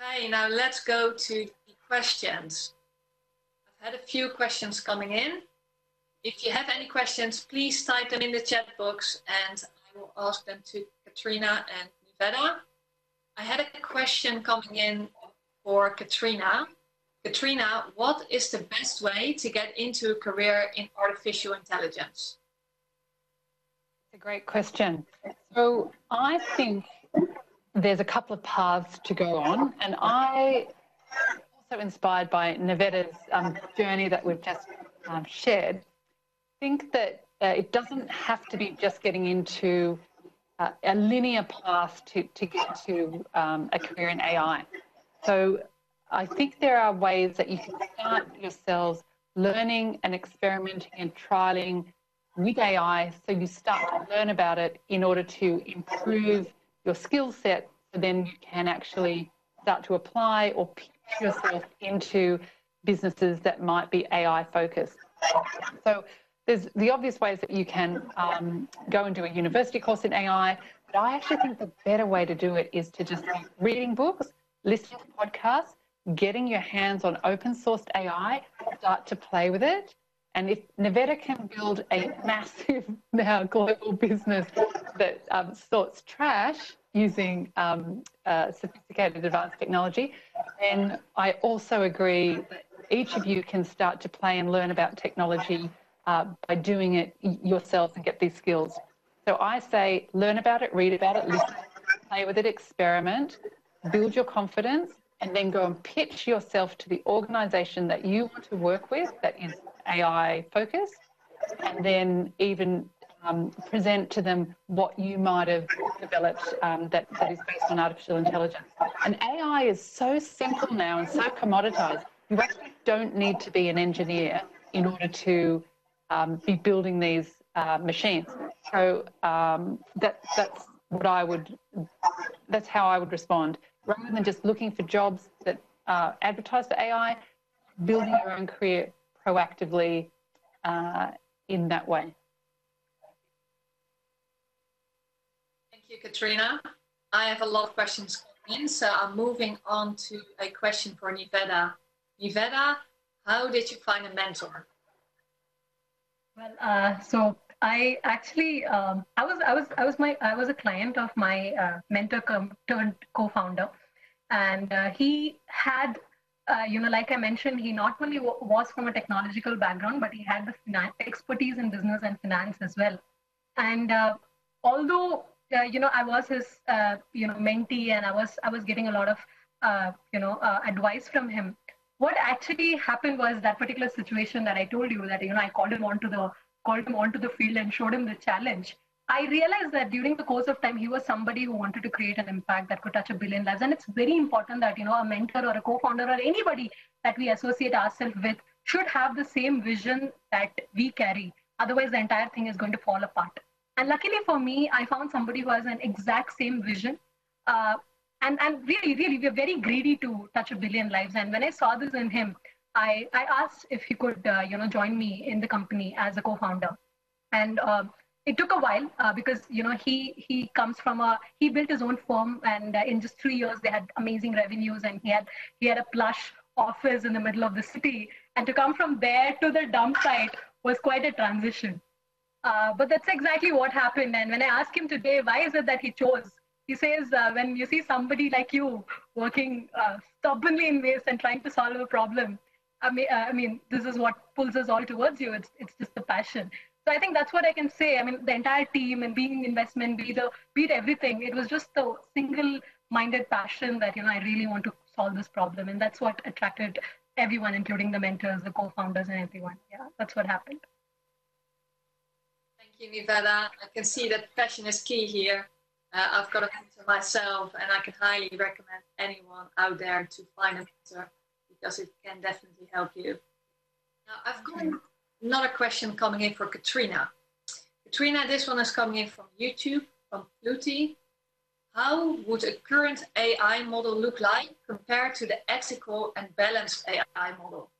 Okay, now let's go to the questions. I've had a few questions coming in. If you have any questions, please type them in the chat box and I will ask them to Catriona and Niveda. I had a question coming in for Catriona. Catriona, what is the best way to get into a career in artificial intelligence? A great question. So I think there's a couple of paths to go on, and I also inspired by Niveda's um, journey that we've just um, shared. Think that uh, it doesn't have to be just getting into uh, a linear path to, to get to um, a career in AI. So I think there are ways that you can start yourselves learning and experimenting and trialing with AI so you start to learn about it in order to improve your skill set so then you can actually start to apply or pitch yourself into businesses that might be AI focused. So there's the obvious ways that you can um, go and do a university course in AI, but I actually think the better way to do it is to just be reading books, listening to podcasts, getting your hands on open sourced AI, start to play with it. And if Niveda can build a massive now global business that um, sorts trash using um, uh, sophisticated advanced technology, then I also agree that each of you can start to play and learn about technology uh, by doing it yourself and get these skills. So I say learn about it, read about it, listen, play with it, experiment, build your confidence, and then go and pitch yourself to the organization that you want to work with that is AI focused, and then even um, present to them what you might have developed um, that, that is based on artificial intelligence. And AI is so simple now and so commoditized, you actually don't need to be an engineer in order to um, be building these uh, machines. So um, that, that's what I would, that's how I would respond rather than just looking for jobs that advertise for AI, building your own career proactively uh, in that way. Thank you, Catriona. I have a lot of questions coming in, so I'm moving on to a question for Niveda. Niveda, how did you find a mentor? Well, uh, so I actually um, I was I was I was my I was a client of my uh, mentor turned co-founder, and uh, he had uh, you know like I mentioned he not only was from a technological background but he had the expertise in business and finance as well, and uh, although uh, you know I was his uh, you know mentee and I was I was getting a lot of you know advice from him. What actually happened was that particular situation that I told you that you know I called him onto the called him onto the field and showed him the challenge, I realized that during the course of time, he was somebody who wanted to create an impact that could touch a billion lives. And it's very important that, you know, a mentor or a co-founder or anybody that we associate ourselves with should have the same vision that we carry. Otherwise, the entire thing is going to fall apart. And luckily for me, I found somebody who has an exact same vision. Uh, and, and really, really, we're very greedy to touch a billion lives. And when I saw this in him, I, I asked if he could, uh, you know, join me in the company as a co-founder. And uh, it took a while uh, because, you know, he he comes from a he built his own firm, and uh, in just three years they had amazing revenues, and he had he had a plush office in the middle of the city. And to come from there to the dump site was quite a transition. Uh, but that's exactly what happened. And when I asked him today, why is it that he chose? He says, uh, when you see somebody like you working uh, stubbornly in ways and trying to solve a problem, I mean, uh, I mean, this is what pulls us all towards you. It's it's just the passion. So I think that's what I can say. I mean, the entire team and being investment, be the be it everything. It was just the single-minded passion that you know I really want to solve this problem, and that's what attracted everyone, including the mentors, the co-founders, and everyone. Yeah, that's what happened. Thank you, Niveda. I can see that passion is key here. Uh, I've got a mentor myself, and I can highly recommend anyone out there to find a mentor because it can definitely help you. Now, I've got another question coming in for Catriona. Catriona, this one is coming in from YouTube, from Fluty. How would a current AI model look like compared to the ethical and balanced AI model?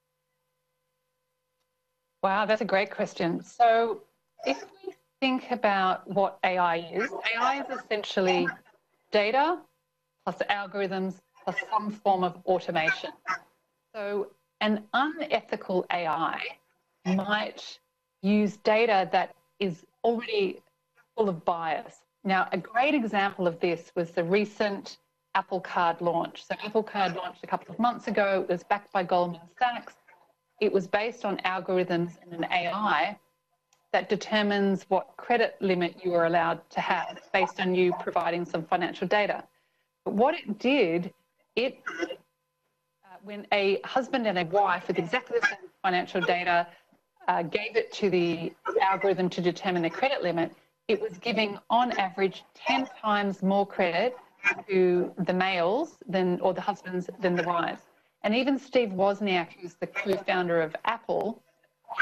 Wow, that's a great question. So, if we think about what AI is, AI is essentially data plus algorithms plus some form of automation. So an unethical AI might use data that is already full of bias. Now, a great example of this was the recent Apple Card launch. So, Apple Card launched a couple of months ago. It was backed by Goldman Sachs. It was based on algorithms and an AI that determines what credit limit you are allowed to have based on you providing some financial data. But what it did, it uh, when a husband and a wife with exactly the same financial data uh, gave it to the algorithm to determine the credit limit, it was giving on average 10 times more credit to the males than or the husbands than the wives. And even Steve Wozniak, who's the co-founder of Apple,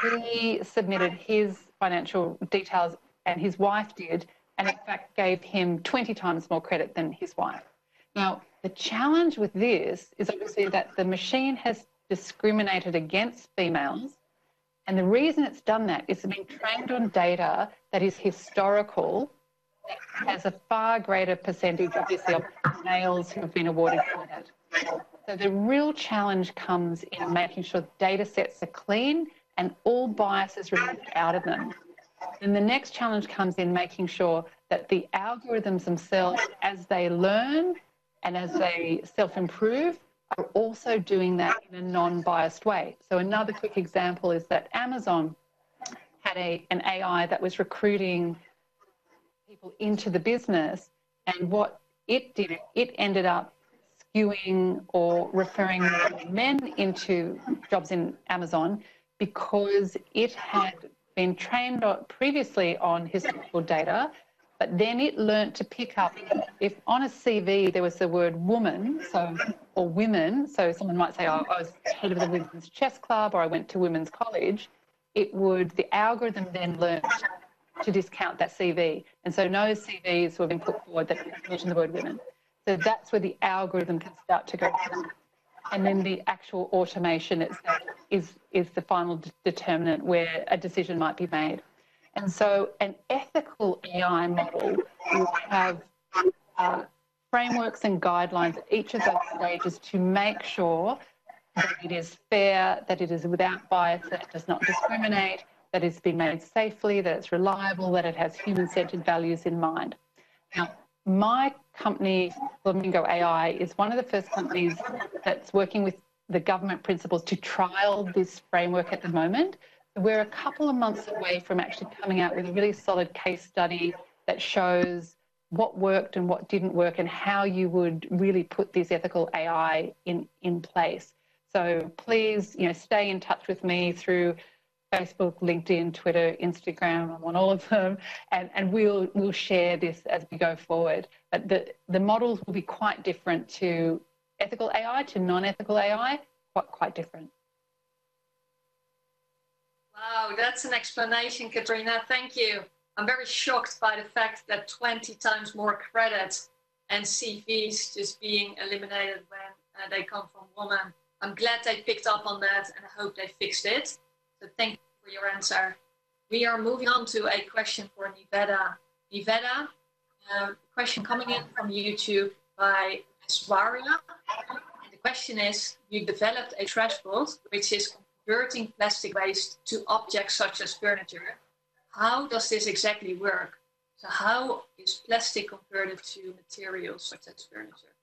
he submitted his financial details and his wife did, and in fact gave him 20 times more credit than his wife. Now, the challenge with this is obviously that the machine has discriminated against females. And the reason it's done that is it's been trained on data that is historical, has a far greater percentage, of males who have been awarded credit. So the real challenge comes in making sure data sets are clean and all biases removed out of them. Then the next challenge comes in making sure that the algorithms themselves, as they learn and as they self improve, are also doing that in a non biased way. So, another quick example is that Amazon had a, an AI that was recruiting people into the business, and what it did, it ended up skewing or referring men into jobs in Amazon because it had been trained previously on historical data, but then it learnt to pick up if on a CV there was the word woman, so or women, so someone might say, oh, I was head of the women's chess club or I went to women's college, it would the algorithm then learnt to discount that CV. And so no CVs were being put forward that mention the word women. So that's where the algorithm can start to go and then the actual automation itself is is the final determinant where a decision might be made. And so, an ethical AI model will have uh, frameworks and guidelines at each of those stages to make sure that it is fair, that it is without bias, that it does not discriminate, that it's been made safely, that it's reliable, that it has human centered values in mind. Now, my company, Flamingo AI, is one of the first companies that's working with the government principles to trial this framework at the moment. We're a couple of months away from actually coming out with a really solid case study that shows what worked and what didn't work and how you would really put this ethical AI in, in place. So please, you know, stay in touch with me through Facebook, LinkedIn, Twitter, Instagram. I'm on all of them, and, and we'll we'll share this as we go forward. But the the models will be quite different to ethical AI to non-ethical AI, quite quite different. Wow, that's an explanation, Catriona. Thank you. I'm very shocked by the fact that 20 times more credits and CVs just being eliminated when uh, they come from women. I'm glad they picked up on that and I hope they fixed it. So thank you for your answer. We are moving on to a question for Niveda. Niveda, um, question coming in from YouTube by Swaria. The question is, you developed a threshold which is converting plastic waste to objects such as furniture. How does this exactly work? So how is plastic converted to materials such as furniture?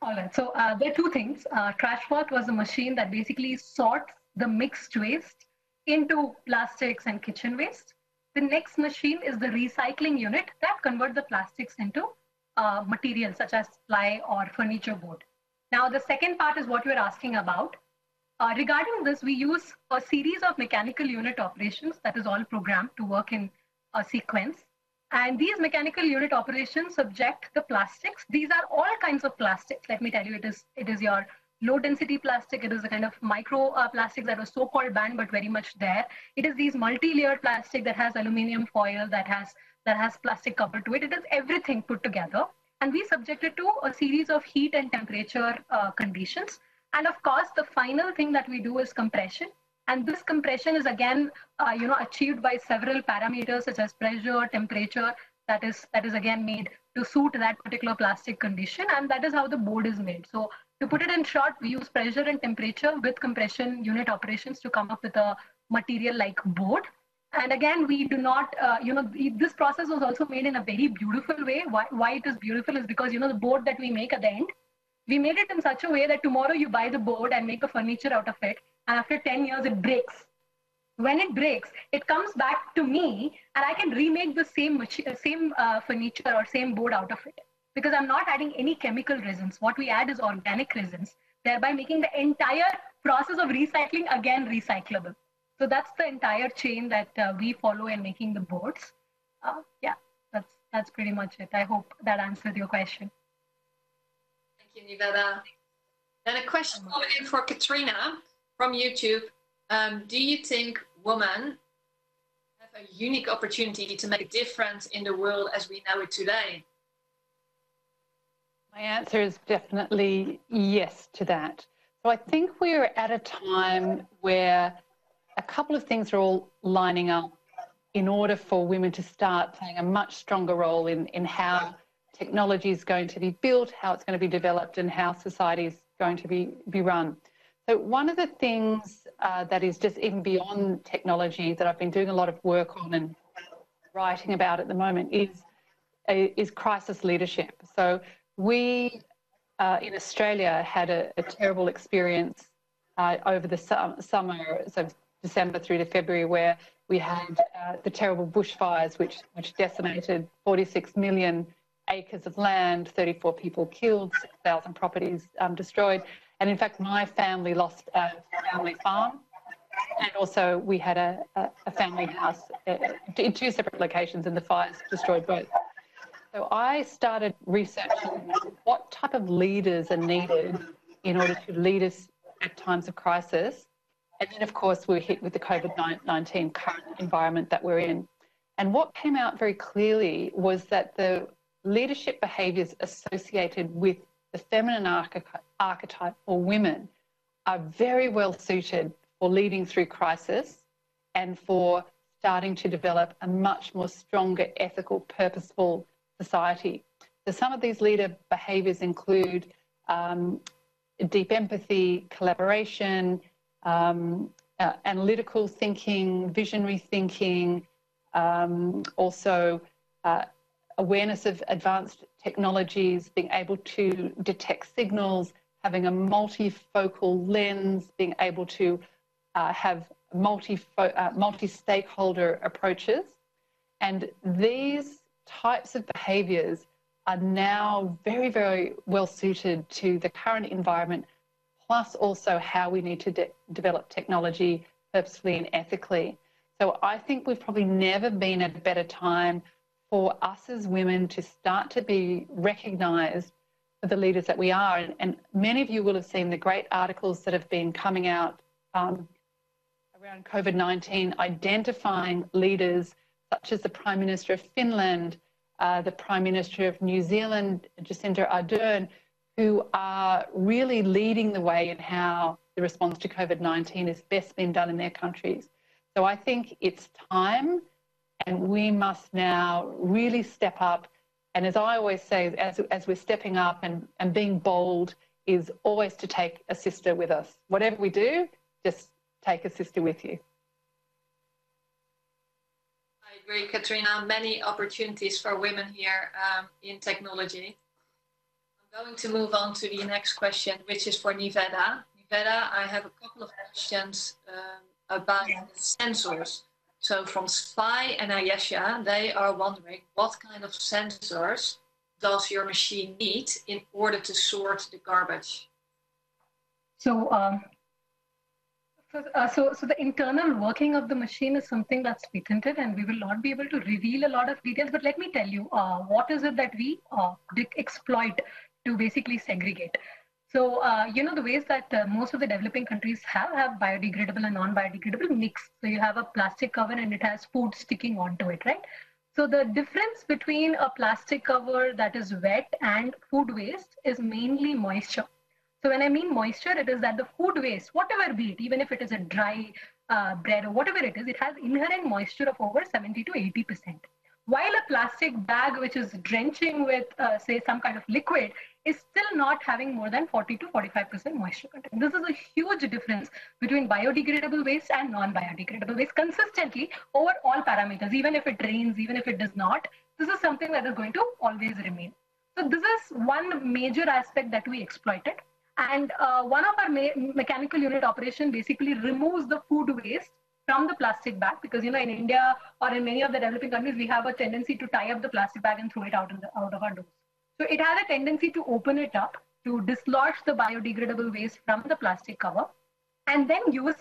All right, so uh, there are two things. Uh, Trashbot was a machine that basically sorts the mixed waste into plastics and kitchen waste. The next machine is the recycling unit that converts the plastics into uh, materials such as ply or furniture board. Now, the second part is what you're asking about. Uh, regarding this, we use a series of mechanical unit operations that is all programmed to work in a sequence. And these mechanical unit operations subject the plastics. These are all kinds of plastics. Let me tell you, it is, it is your low density plastic. It is a kind of micro uh, plastic that was so-called banned, but very much there. It is these multi-layered plastic that has aluminum foil, that has that has plastic cover to it. It is everything put together. And we subject it to a series of heat and temperature uh, conditions. And of course, the final thing that we do is compression. And this compression is again, uh, you know, achieved by several parameters such as pressure, temperature, that is that is again made to suit that particular plastic condition and that is how the board is made so To put it in short, we use pressure and temperature with compression unit operations to come up with a material like board. And again, we do not, uh, you know, this process was also made in a very beautiful way. Why, why it is beautiful is because, you know, the board that we make at the end, we made it in such a way that tomorrow you buy the board and make a furniture out of it. And after 10 years, it breaks. When it breaks, it comes back to me and I can remake the same, same uh, furniture or same board out of it because I'm not adding any chemical resins. What we add is organic resins, thereby making the entire process of recycling again recyclable. So that's the entire chain that uh, we follow in making the boards. Uh, yeah, that's that's pretty much it. I hope that answered your question. You, Niveda. Then a question coming in for Catriona from YouTube. Um, do you think women have a unique opportunity to make a difference in the world as we know it today? My answer is definitely yes to that. So I think we're at a time where a couple of things are all lining up in order for women to start playing a much stronger role in, in how technology is going to be built, how it's going to be developed, and how society is going to be, be run. So, one of the things uh, that is just even beyond technology that I've been doing a lot of work on and writing about at the moment is, is crisis leadership. So, we uh, in Australia had a, a terrible experience uh, over the su- summer, so December through to February, where we had uh, the terrible bushfires, which, which decimated 46 million acres of land, 34 people killed, 6,000 properties um, destroyed. And in fact, my family lost a family farm. And also, we had a, a, family house uh, in two separate locations, and the fires destroyed both. So I started researching what type of leaders are needed in order to lead us at times of crisis. And then, of course, we are hit with the COVID 19 current environment that we're in. And what came out very clearly was that the leadership behaviours associated with the feminine archetype or women are very well suited for leading through crisis and for starting to develop a much more stronger, ethical, purposeful society. So some of these leader behaviours include um, deep empathy, collaboration, um, uh, analytical thinking, visionary thinking, um, also uh, awareness of advanced technologies, being able to detect signals, having a multifocal lens, being able to uh, have multi uh, multi-stakeholder approaches. And these types of behaviours are now very, very well suited to the current environment, plus also how we need to de- develop technology purposefully and ethically. So I think we've probably never been at a better time for us as women to start to be recognised for the leaders that we are. And, and, many of you will have seen the great articles that have been coming out um, around COVID 19, identifying leaders such as the Prime Minister of Finland, uh, the Prime Minister of New Zealand, Jacinda Ardern, who are really leading the way in how the response to COVID 19 is best being done in their countries. So I think it's time, and we must now really step up. And as I always say, as, as we're stepping up and, and being bold, is always to take a sister with us. Whatever we do, just take a sister with you. I agree, Catriona. Many opportunities for women here um, in technology. I'm going to move on to the next question, which is for Niveda. Niveda, I have a couple of questions um, about sensors. So from Spy and Ayesha, they are wondering what kind of sensors does your machine need in order to sort the garbage? So um, so, uh, so, so the internal working of the machine is something that's patented, and we will not be able to reveal a lot of details. But let me tell you, uh, what is it that we uh, exploit to basically segregate? So, uh, you know, the ways that uh, most of the developing countries have have biodegradable and non-biodegradable mix. So you have a plastic cover and it has food sticking onto it, right? So the difference between a plastic cover that is wet and food waste is mainly moisture. So when I mean moisture, it is that the food waste, whatever be it, even if it is a dry uh, bread or whatever it is, it has inherent moisture of over 70 to 80%. While a plastic bag, which is drenching with, uh, say, some kind of liquid, is still not having more than 40 to 45% moisture content. This is a huge difference between biodegradable waste and non-biodegradable waste consistently over all parameters, even if it rains, even if it does not. This is something that is going to always remain. So this is one major aspect that we exploited. And uh, one of our me mechanical unit operation basically removes the food waste from the plastic bag because you know in India or in many of the developing countries we have a tendency to tie up the plastic bag and throw it out, the, out of our doors. So it has a tendency to open it up to dislodge the biodegradable waste from the plastic cover and then use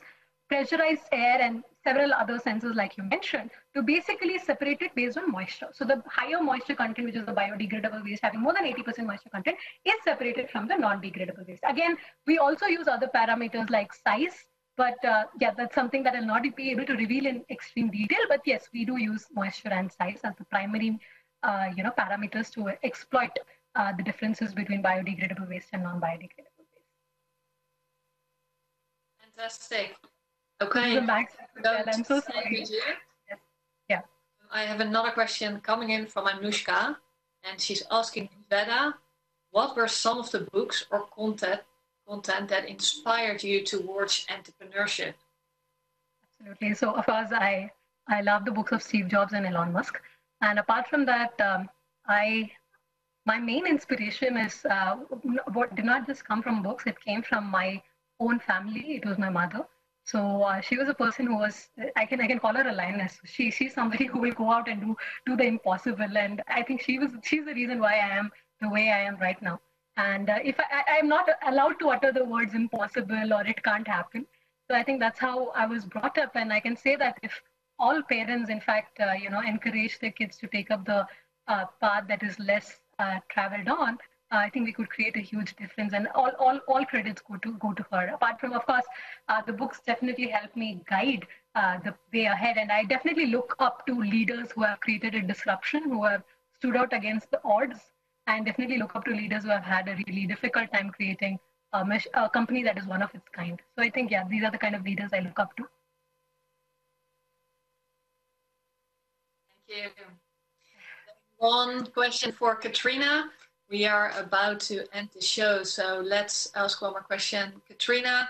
pressurized air and several other sensors like you mentioned to basically separate it based on moisture. So the higher moisture content, which is the biodegradable waste having more than 80% moisture content is separated from the non-degradable waste. Again, we also use other parameters like size but uh, yeah, that's something that I'll not be able to reveal in extreme detail. But yes, we do use moisture and size as the primary, you know, parameters to exploit uh, the differences between biodegradable waste and non-biodegradable waste. Fantastic. Okay. I'm so sorry. Yes. Yeah. I have another question coming in from Anushka, and she's asking Veda, what were some of the books or content content that inspired you towards entrepreneurship? Absolutely. So, of course, I I love the books of Steve Jobs and Elon Musk, and apart from that, um, I my main inspiration is uh, what did not just come from books; it came from my own family. It was my mother. So uh, she was a person who was I can I can call her a lioness. She she's somebody who will go out and do do the impossible, and I think she was she's the reason why I am the way I am right now. And uh, if I, am not allowed to utter the words impossible or it can't happen. So I think that's how I was brought up. And I can say that if all parents, in fact, uh, you know, encourage their kids to take up the uh, path that is less uh, traveled on, uh, I think we could create a huge difference. And all, all, all credits go to go to her. Apart from, of course, uh, the books definitely help me guide the way ahead. And I definitely look up to leaders who have created a disruption, who have stood out against the odds and definitely look up to leaders who have had a really difficult time creating a, mesh, a company that is one of its kind. So I think, yeah, these are the kind of leaders I look up to. Thank you. One question for Catriona. We are about to end the show, so let's ask one more question. Catriona,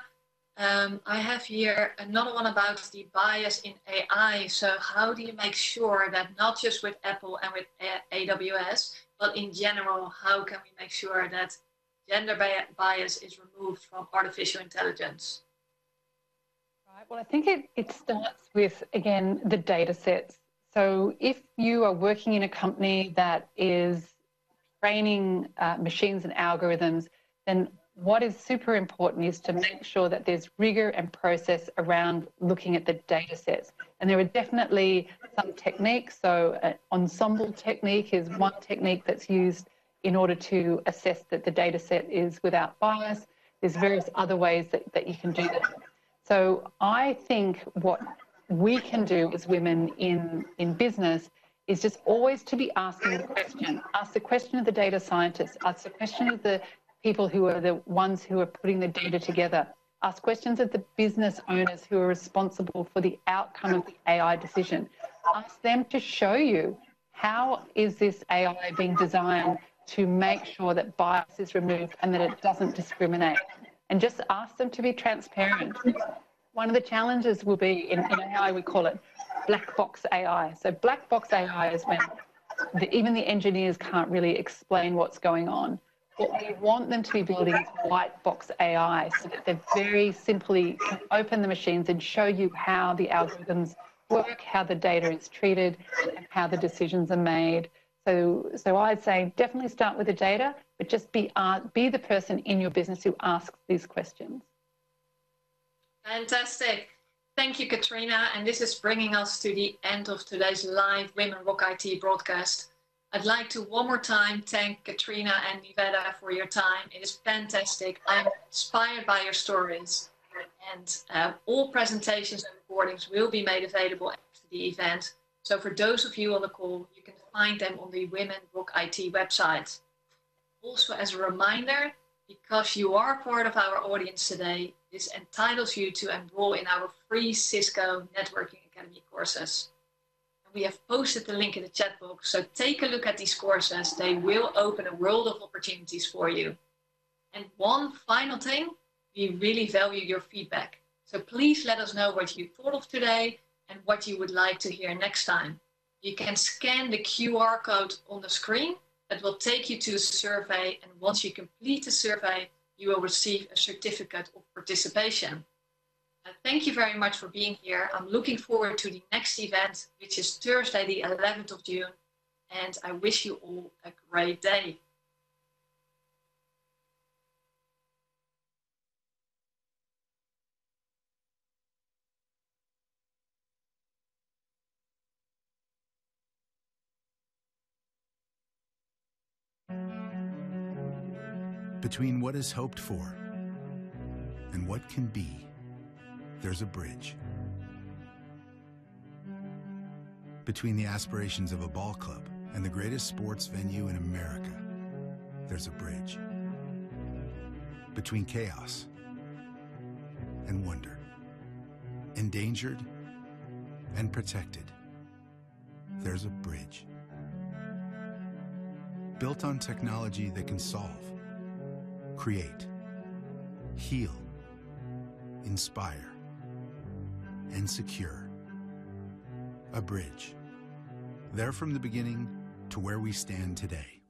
um, I have here another one about the bias in AI. So how do you make sure that not just with Apple and with AWS, but in general, how can we make sure that gender bias is removed from artificial intelligence? Right. Well, I think it, it starts with, again, the data sets. So if you are working in a company that is training uh, machines and algorithms, then what is super important is to make sure that there's rigor and process around looking at the data sets. And there are definitely some techniques. So, an ensemble technique is one technique that's used in order to assess that the data set is without bias. There's various other ways that, that you can do that. So, I think what we can do as women in, in business is just always to be asking the question. Ask the question of the data scientists, ask the question of the people who are the ones who are putting the data together. Ask questions of the business owners who are responsible for the outcome of the AI decision. Ask them to show you how is this AI being designed to make sure that bias is removed and that it doesn't discriminate. And just ask them to be transparent. One of the challenges will be in, in AI, we call it black box AI. So black box AI is when the, even the engineers can't really explain what's going on what we want them to be building is white box AI so that they very simply can open the machines and show you how the algorithms work, how the data is treated, and how the decisions are made. So, so I'd say definitely start with the data, but just be, uh, be the person in your business who asks these questions. Fantastic. Thank you, Catriona. And this is bringing us to the end of today's live Women Rock IT broadcast. I'd like to one more time thank Catriona and Niveda for your time. It is fantastic. I'm inspired by your stories. And uh, all presentations and recordings will be made available after the event. So for those of you on the call, you can find them on the Women Rock IT website. Also, as a reminder, because you are part of our audience today, this entitles you to enroll in our free Cisco Networking Academy courses we have posted the link in the chat box. So take a look at these courses. They will open a world of opportunities for you. And one final thing, we really value your feedback. So please let us know what you thought of today and what you would like to hear next time. You can scan the QR code on the screen that will take you to a survey. And once you complete the survey, you will receive a certificate of participation. Uh, thank you very much for being here. I'm looking forward to the next event, which is Thursday, the 11th of June. And I wish you all a great day. Between what is hoped for and what can be, there's a bridge. Between the aspirations of a ball club and the greatest sports venue in America, there's a bridge. Between chaos and wonder, endangered and protected, there's a bridge. Built on technology that can solve, create, heal, inspire, and secure. A bridge. There from the beginning to where we stand today.